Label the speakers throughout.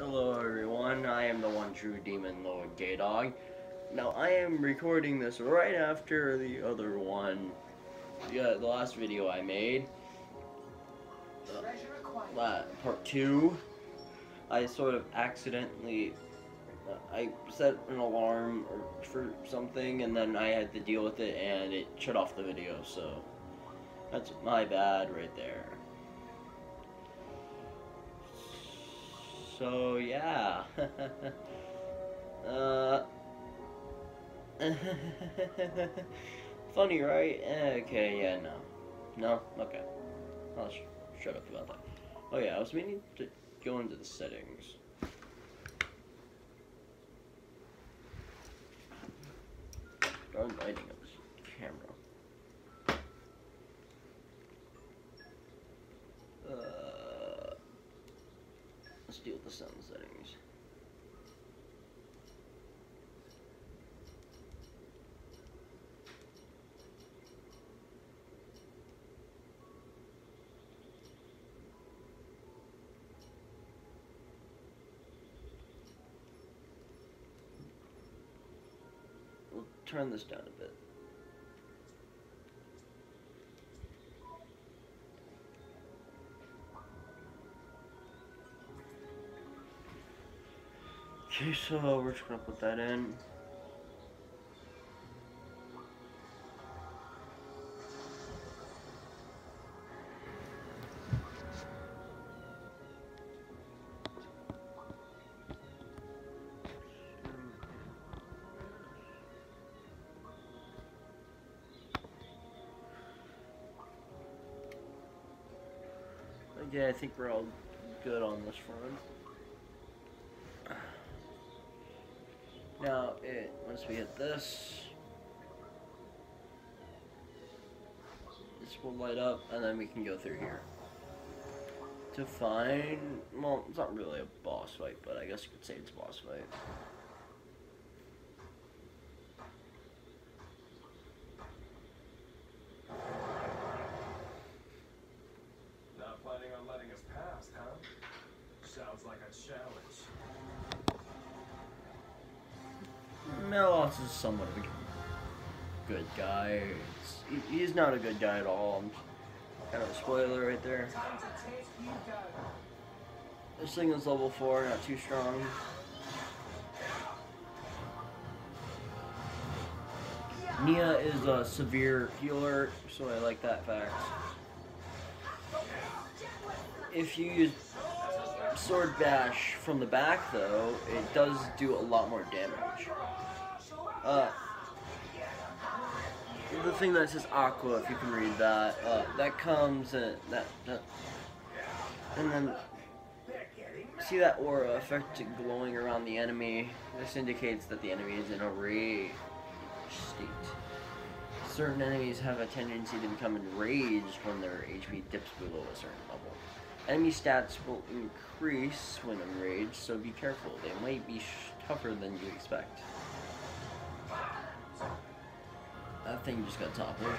Speaker 1: Hello everyone, I am the one true demon Lord Gaydog. Now I am recording this right after the other one, yeah, the last video I made, uh, part 2. I sort of accidentally, uh, I set an alarm or for something and then I had to deal with it and it shut off the video, so that's my bad right there. So yeah. uh Funny, right? Okay, yeah, no. No? Okay. I'll sh shut up about that. Oh yeah, I was meaning to go into the settings. Darn lighting of this camera. Uh, let's deal with the sound settings. We'll turn this down a bit. So we're just gonna put that in. Okay, I think we're all good on this front. Now, once we hit this, this will light up, and then we can go through here. To find, well, it's not really a boss fight, but I guess you could say it's a boss fight. Good guy at all. Kind of a spoiler right there. This thing is level 4, not too strong. Nia is a severe healer, so I like that fact. If you use Sword Bash from the back, though, it does do a lot more damage. Uh, the thing that says Aqua, if you can read that, uh, that comes and that, that, and then see that aura effect glowing around the enemy. This indicates that the enemy is in a rage state. Certain enemies have a tendency to become enraged when their HP dips below a certain level. Enemy stats will increase when enraged, so be careful. They might be tougher than you expect. That thing just got toppled.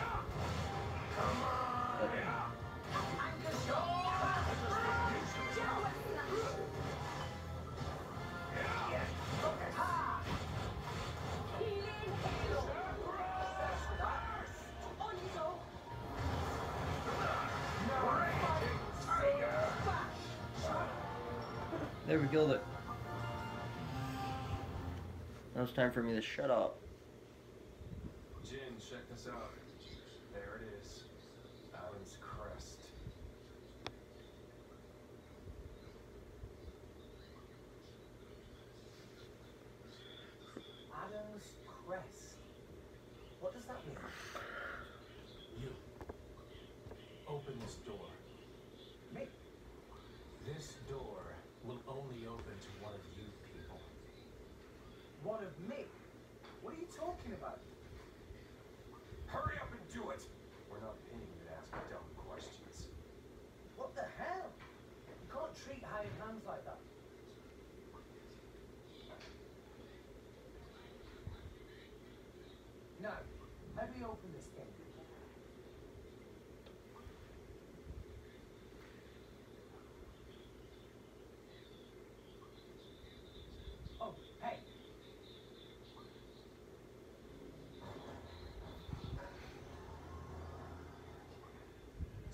Speaker 1: There we go. Look. Now it's time for me to shut up.
Speaker 2: Jin, check this out. There it is. Alan's crest.
Speaker 3: Addam's crest. What does that mean?
Speaker 2: You. Open this door.
Speaker 3: Me?
Speaker 2: This door will only open to one of you people.
Speaker 3: One of me?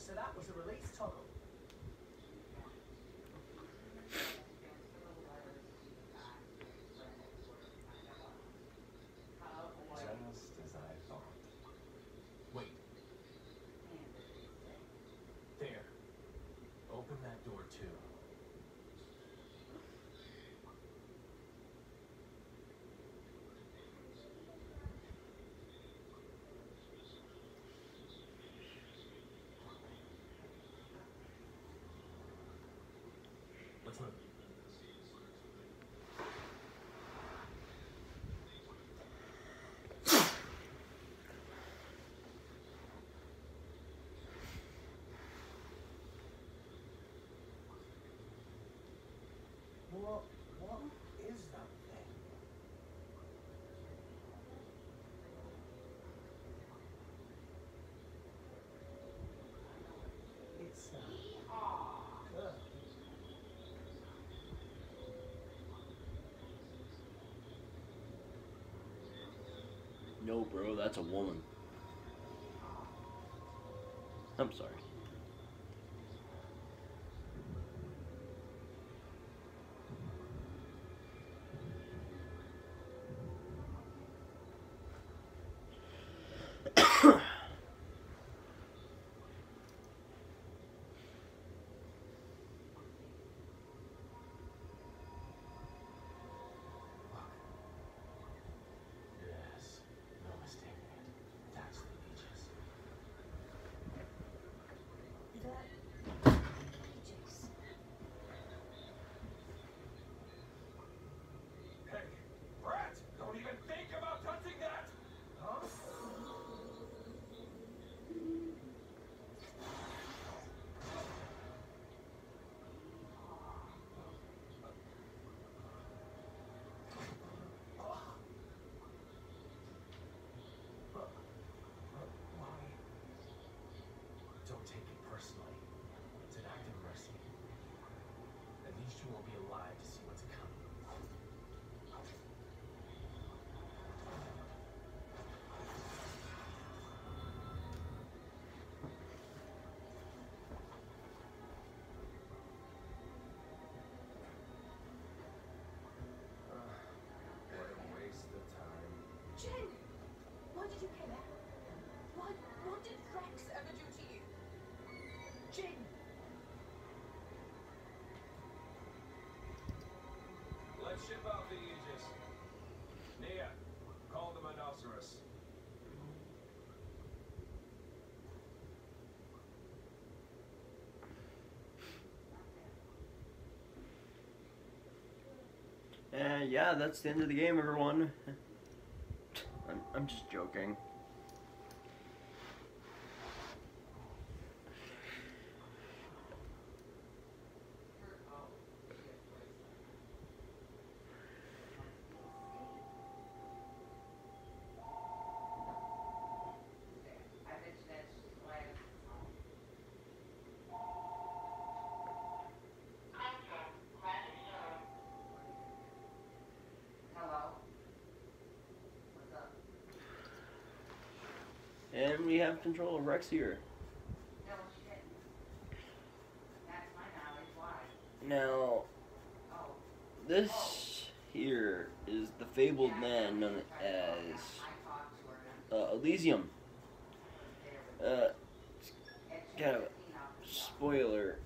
Speaker 3: so that was a release toggle.
Speaker 1: No, bro, that's a woman. I'm sorry. Yeah, that's the end of the game, everyone. I'm, I'm just joking. Have control of Rex here.
Speaker 4: No shit. That's my knowledge. Why?
Speaker 1: Now,
Speaker 4: Oh.
Speaker 1: this here is the fabled man known as
Speaker 4: I talked to her.
Speaker 1: uh, Elysium. Uh, kind of a spoiler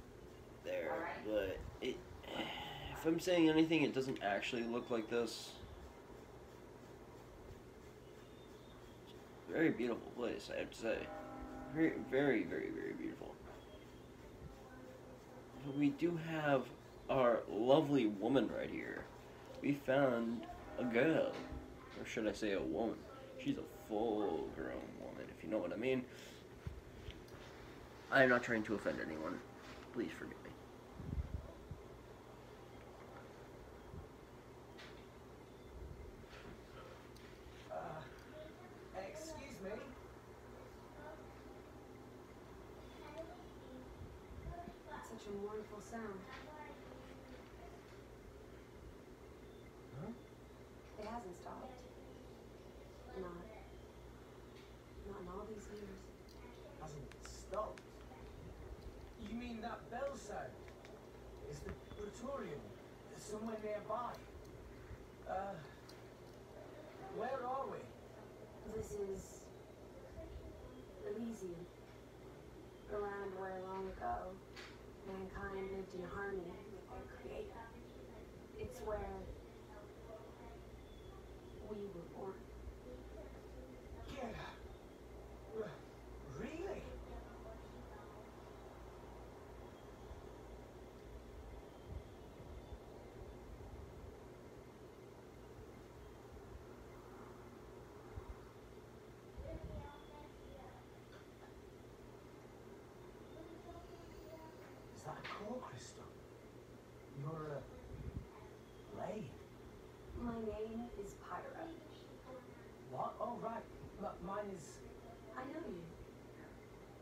Speaker 1: there, but it, if I'm saying anything, it doesn't actually look like this. Very beautiful place, I have to say. Very, very, very, very beautiful. But we do have our lovely woman right here. We found a girl, or should I say a woman? She's a full-grown woman, if you know what I mean. I am not trying to offend anyone. Please forgive me.
Speaker 3: Uh, excuse me?
Speaker 5: That's such a mournful sound.
Speaker 3: Huh?
Speaker 5: It hasn't stopped. Not.
Speaker 3: You mean that bell sound? Is the Praetorium somewhere nearby? Uh, where are we?
Speaker 6: This is Elysium. The land where long ago mankind lived in harmony with their creator. It's where we were born.
Speaker 3: Yeah. R- really? Is that a core crystal? You're uh, a blade.
Speaker 6: My name is Pyra.
Speaker 3: What? Oh, right. M- mine is.
Speaker 6: I know you.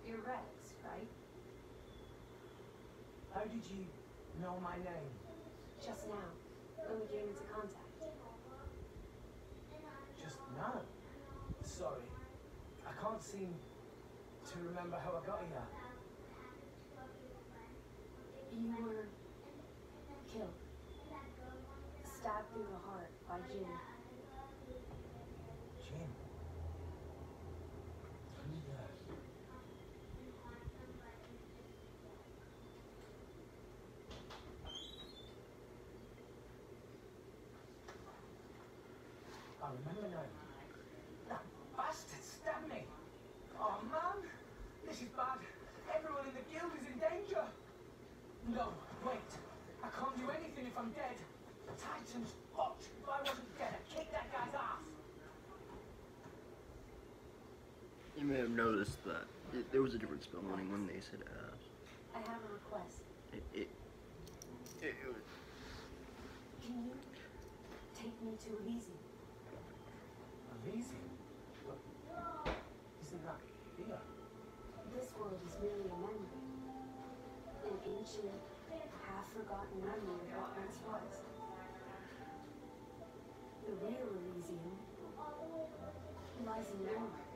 Speaker 6: You're Rex, right?
Speaker 3: How did you know my name?
Speaker 6: Just now, when we came into contact.
Speaker 3: Just now. Sorry. I can't seem to remember how I got here.
Speaker 6: You were killed. Stabbed through the heart by Jin.
Speaker 3: Jin. Who the... I remember now. That bastard stabbed me. Oh man, this is bad. Everyone in the guild is in danger. No, wait. I can't do anything if I'm dead. Titan's hot. If I wasn't dead, I'd kick that guy's ass.
Speaker 1: You may have noticed that it, there was a different spell warning when they said ass.
Speaker 6: I have a request.
Speaker 1: It, it, it, it was,
Speaker 6: Can you take me to Elysium?
Speaker 3: Elysium? What? Isn't that here?
Speaker 6: This world is merely a memory. An ancient, half-forgotten memory of what once was. The real Elysium lies in nowhere.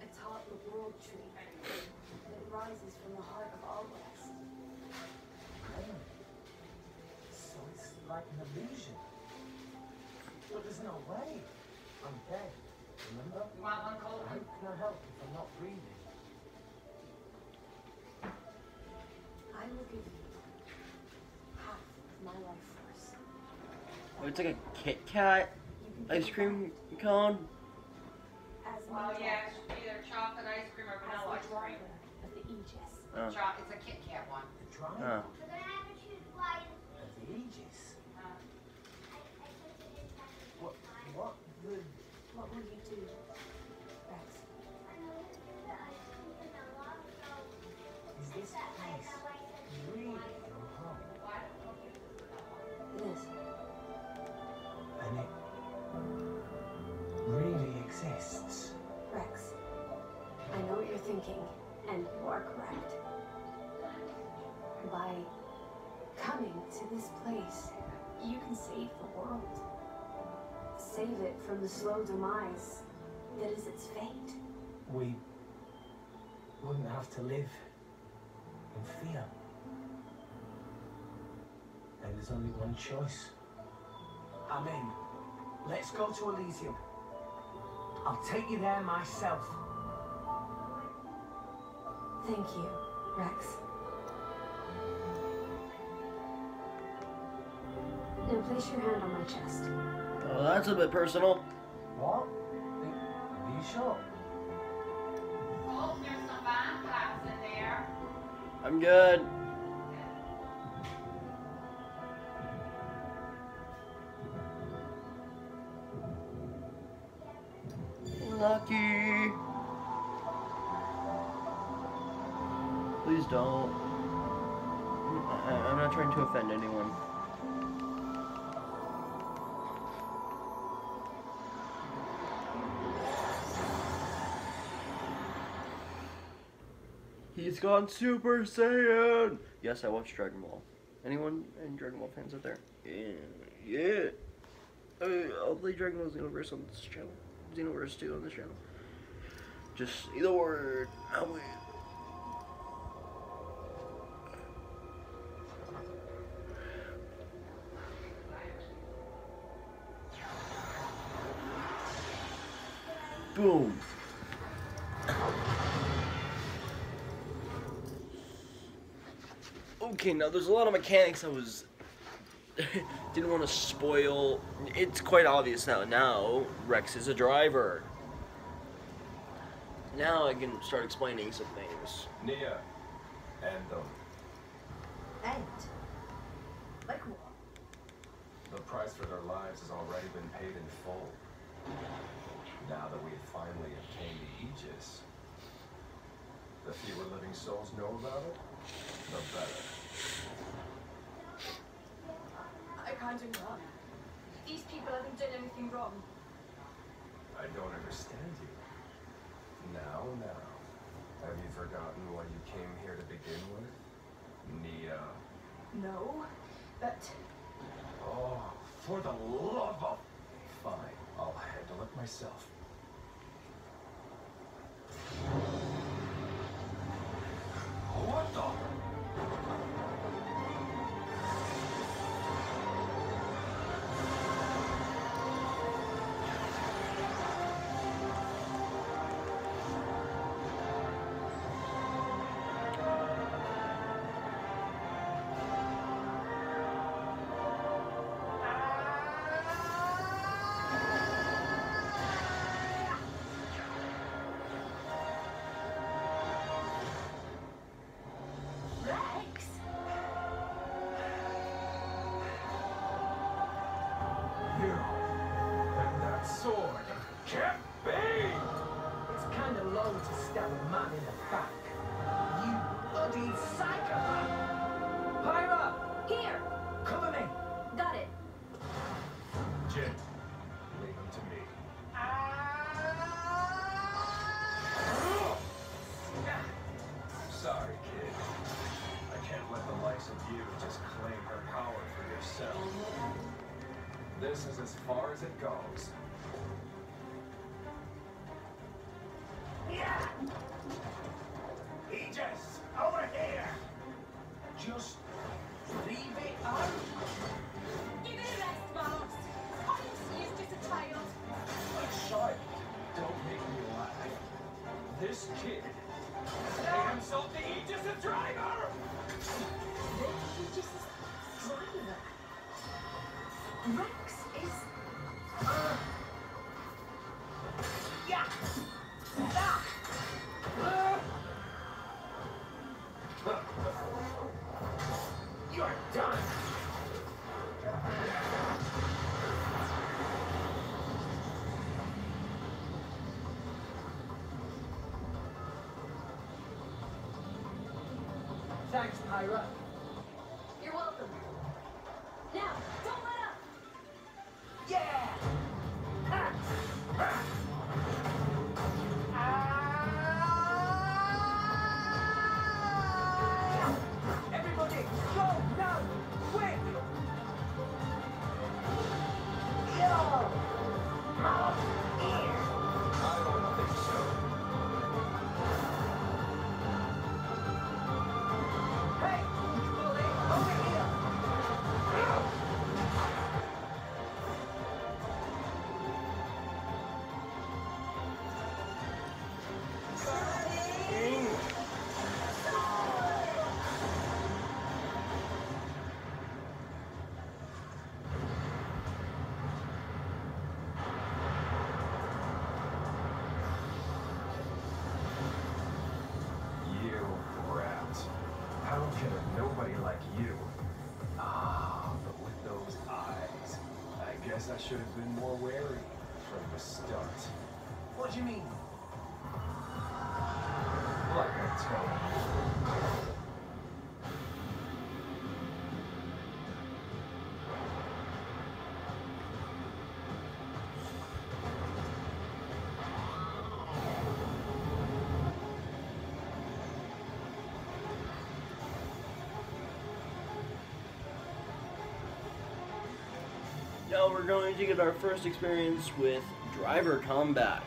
Speaker 6: Atop the world tree that rises from the heart of Alrest.
Speaker 3: Memory. So it's like an illusion. But there's no way. I'm dead. Remember?
Speaker 4: You want one cold
Speaker 3: How
Speaker 4: one?
Speaker 3: can I help if
Speaker 1: oh, it's like a Kit Kat ice cream cone.
Speaker 6: as
Speaker 4: Well, yeah, it should be either chocolate ice cream or vanilla ice cream.
Speaker 6: driver of the Aegis.
Speaker 1: Oh.
Speaker 4: It's a Kit Kat one.
Speaker 3: The driver
Speaker 1: Oh.
Speaker 3: of the Aegis.
Speaker 4: Uh,
Speaker 3: What? What the?
Speaker 6: What will to this place, you can save the world. Save it from the slow demise that is its fate.
Speaker 3: We wouldn't have to live in fear. And there's only one choice. I'm in. Let's go to Elysium. I'll take you there myself.
Speaker 6: Thank you, Rex. Now place your hand on my chest.
Speaker 1: Oh, that's a bit personal.
Speaker 3: What? Are you sure?
Speaker 4: Oh, there's some bomb pops in there.
Speaker 1: I'm good. Lucky. Please don't. I, I'm not trying to offend anyone. He's gone Super Saiyan! Yes, I watched Dragon Ball. Anyone in Dragon Ball fans out there? Yeah. Yeah. I mean, I'll play Dragon Ball Xenoverse on this channel. Xenoverse 2 on this channel. Just either word. I'll wait. Boom. Okay, now there's a lot of mechanics I was didn't want to spoil. It's quite obvious now. Now Rex is a driver. Now I can start explaining some things.
Speaker 2: Nia. Anthem.
Speaker 6: And um, like what?
Speaker 2: The price for their lives has already been paid in full. Now that we have finally obtained the Aegis, the fewer living souls know about it, the better.
Speaker 5: I can't ignore. These people haven't done anything wrong.
Speaker 2: I don't understand you. Now, now. Have you forgotten why you came here to begin with? Nia.
Speaker 5: No, but
Speaker 2: Oh, for the love of... Fine, I'll handle it myself. As far as it goes.
Speaker 3: Thanks, Pyra.
Speaker 2: Should have been more wary from the start.
Speaker 3: What do you mean?
Speaker 2: Like I told you.
Speaker 1: Now we're going to get our first experience with driver combat.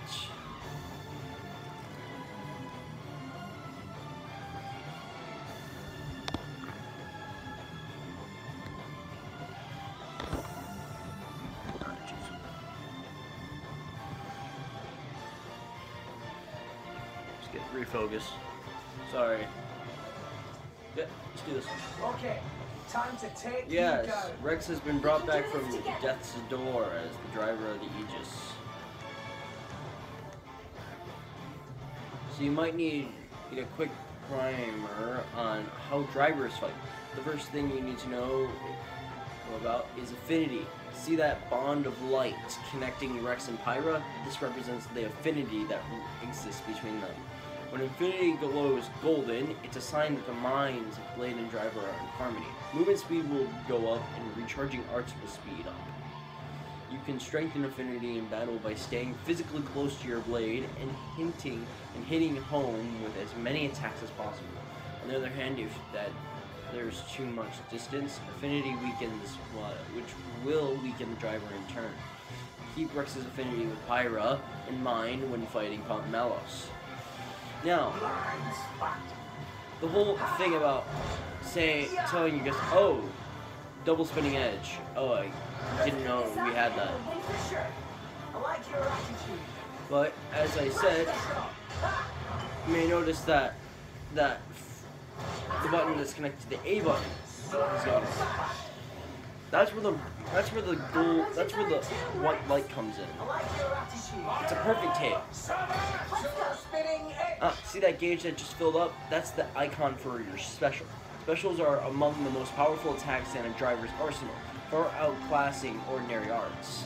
Speaker 1: Let's get refocus. Sorry. Yeah, let's do this.
Speaker 3: Okay, time to take
Speaker 1: Yes. Rex has been brought back from death's door as the driver of the Aegis. So you might need need a quick primer on how drivers fight. The first thing you need to know about is affinity. See that bond of light connecting Rex and Pyra? This represents the affinity that exists between them. When affinity glows golden, it's a sign that the minds of Blade and Driver are in harmony. Movement speed will go up, and recharging arts will speed up. You can strengthen affinity in battle by staying physically close to your blade and hinting and hitting home with as many attacks as possible. On the other hand, if that there's too much distance, affinity weakens, what, which will weaken the driver in turn. Keep Rex's affinity with Pyra in mind when fighting Count Malos. Now, the whole thing about saying, telling you guys, oh, double spinning edge. Oh, I didn't know we had that. But as I said, you may notice that that the button that's connected to the A button is gone. That's where the that's where the gold that's where the white light comes in. It's a perfect hit. Ah, see that gauge that just filled up? That's the icon for your special. Specials are among the most powerful attacks in a driver's arsenal, far outclassing ordinary arts.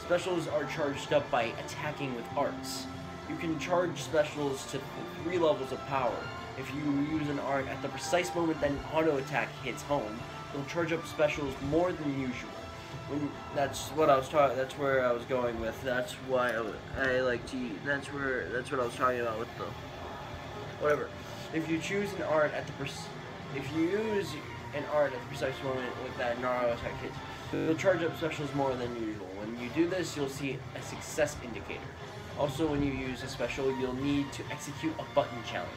Speaker 1: Specials are charged up by attacking with arts. You can charge specials to three levels of power. If you use an art at the precise moment that an auto attack hits home, you'll charge up specials more than usual. When that's what I was talking. That's where I was going with. That's why I like to. That's where. That's what I was talking about with the. Whatever. If you choose an art at the if you use an art at the precise moment with that Naro attack hits, you'll charge up specials more than usual. When you do this, you'll see a success indicator. Also, when you use a special, you'll need to execute a button challenge.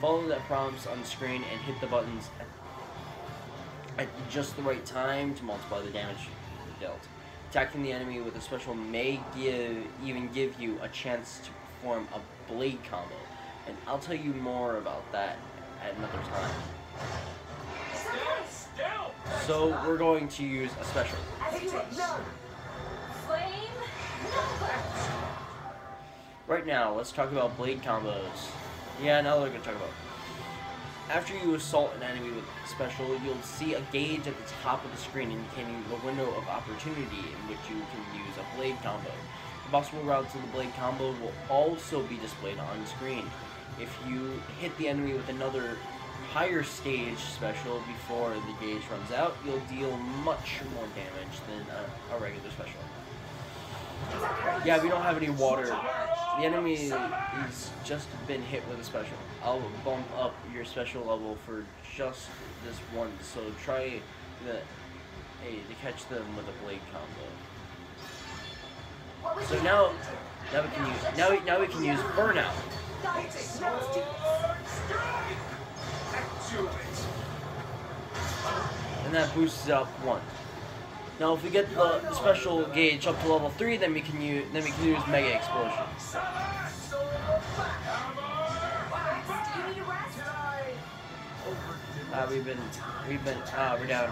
Speaker 1: Follow the prompts on the screen and hit the buttons at, at just the right time to multiply the damage dealt. Attacking the enemy with a special may give even give you a chance to perform a blade combo, and I'll tell you more about that at another time. So we're going to use a special. Right now, let's talk about blade combos. Yeah, now we're gonna talk about. After you assault an enemy with special, you'll see a gauge at the top of the screen indicating the window of opportunity in which you can use a blade combo. The possible routes of the blade combo will also be displayed on screen. If you hit the enemy with another higher stage special before the gauge runs out, you'll deal much more damage than a, a regular special. Yeah, we don't have any water. The enemy is just been hit with a special. I'll bump up your special level for just this one. So try the hey to catch them with a blade combo. So now now we can use now we, now we can use burnout.
Speaker 3: Hit it now.
Speaker 1: and that boosts up one. Now, if we get the, special gauge up to level three, then we can use then we can use mega explosion.
Speaker 5: Rex, do you need a rest?
Speaker 1: Uh, we've been we've been ah we're down.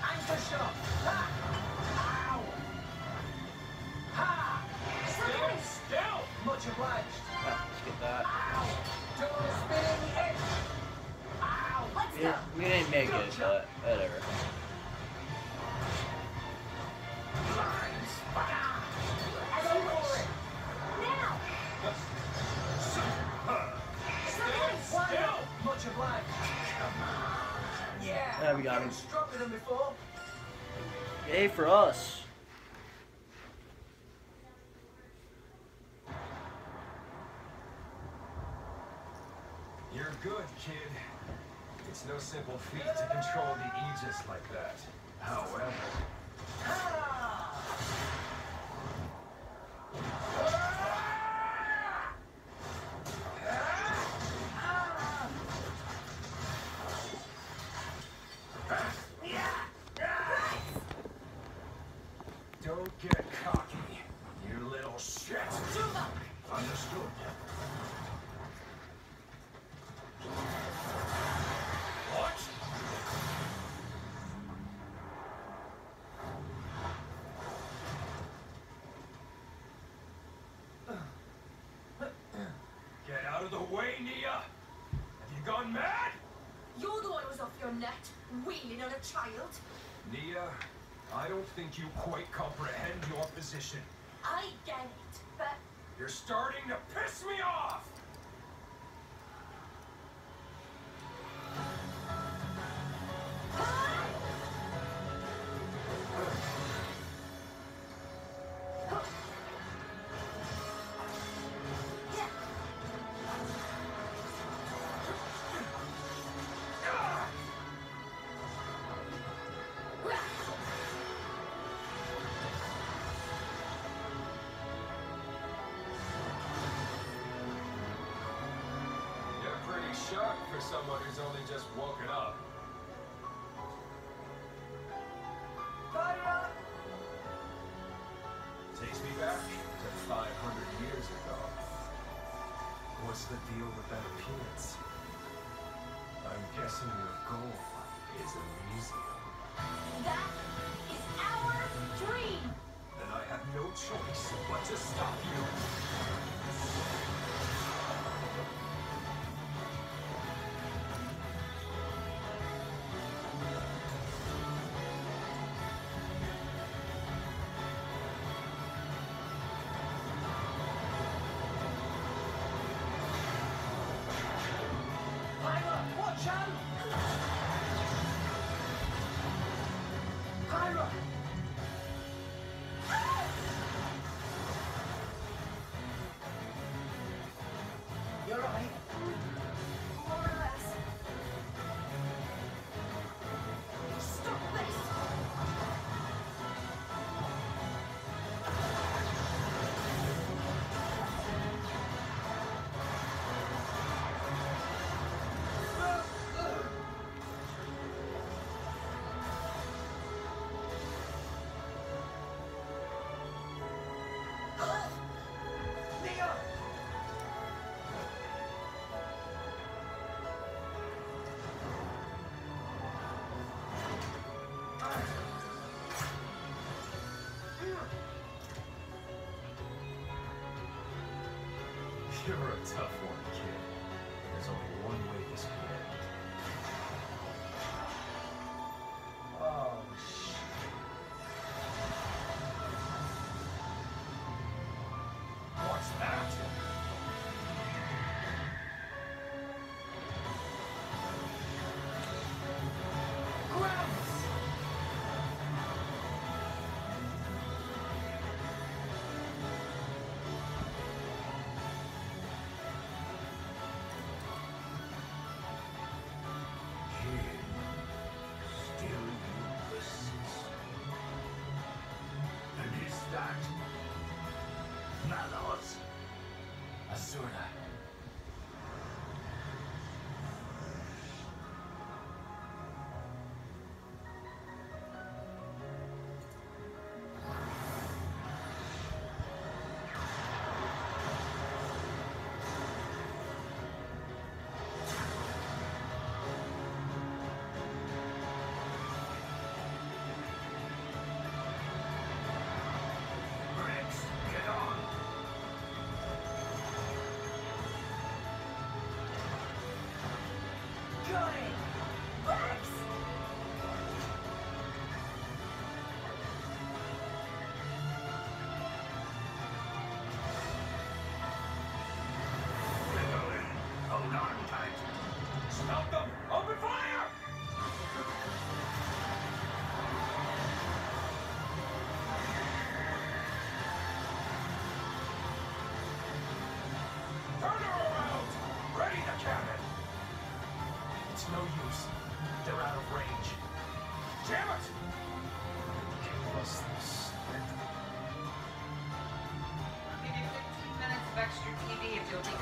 Speaker 3: Anchor shot. Ha! Ow! Ha!
Speaker 5: Somebody
Speaker 3: Still. Much obliged.
Speaker 1: Ah, let's get that.
Speaker 3: Double spinning edge. Ow!
Speaker 5: Let's
Speaker 1: We we didn't make it, but whatever.
Speaker 3: Yeah,
Speaker 1: we got him.
Speaker 3: Getting stronger than before.
Speaker 1: Yay for us.
Speaker 2: You're good, kid. It's no simple feat to control the Aegis like that. However, Oh, shit! Understood. What? Get out of the way, Nia! Have you gone mad? You're the one who's off your nut, wheeling on a
Speaker 3: child.
Speaker 2: Nia, I don't think you quite comprehend your position.
Speaker 5: I get it, but
Speaker 2: You're starting to piss me off! Sharp for someone who's only just woken up.
Speaker 3: Pyra!
Speaker 2: Takes me back to 500 years ago. What's the deal with that appearance? I'm guessing your goal is a museum.
Speaker 5: that is our dream.
Speaker 2: Then I have no choice but to stop you.
Speaker 3: You're
Speaker 2: a tough one,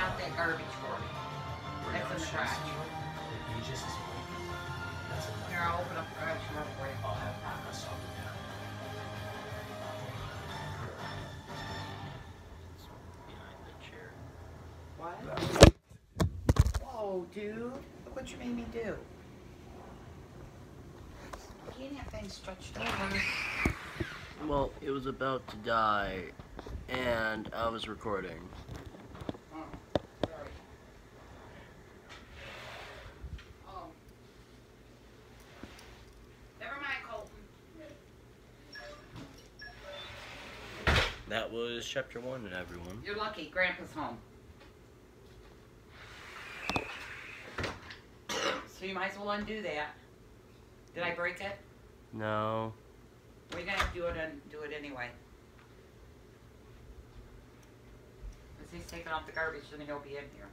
Speaker 2: out
Speaker 4: that garbage for me. That's in the garage.
Speaker 2: The Aegis is working. That's enough.
Speaker 4: Here, I'll open up the garage door for you.
Speaker 2: I'll have Atlas on it down.
Speaker 1: Behind the chair.
Speaker 7: What? Whoa, dude. Look what you made me do.
Speaker 4: You can't have things stretched over.
Speaker 1: Well, it was about to die, and I was recording.
Speaker 4: Oh, sorry. Oh.
Speaker 1: that was chapter one, and everyone.
Speaker 4: You're lucky. Grandpa's home. So you might as well undo that. Did I break it?
Speaker 1: No.
Speaker 4: We're gonna have to do it do it anyway. Cause he's taking off the garbage and he'll be in here.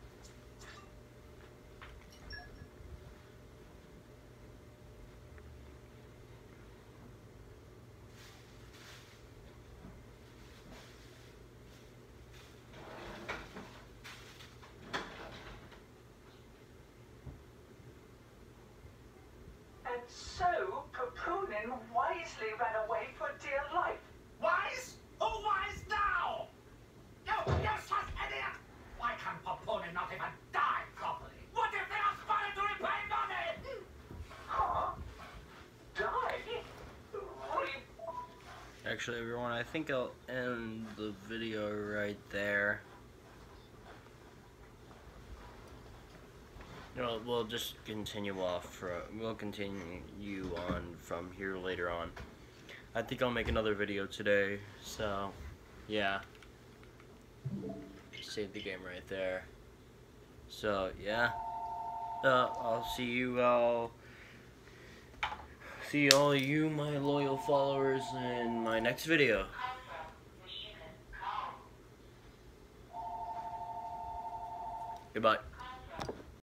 Speaker 3: So, Papunin wisely ran away for dear life.
Speaker 8: Wise? Who wise now? You useless idiot! Why can Papunin not even die properly? What if they aspire to repay money?
Speaker 3: Huh? Die?
Speaker 1: Actually, everyone, I think I'll end the video right there. No, we'll just continue off. From, we'll continue you on from here later on. I think I'll make another video today. So, yeah. Save the game right there. So, yeah. Uh, I'll see you all. See all you, my loyal followers, in my next video. Goodbye.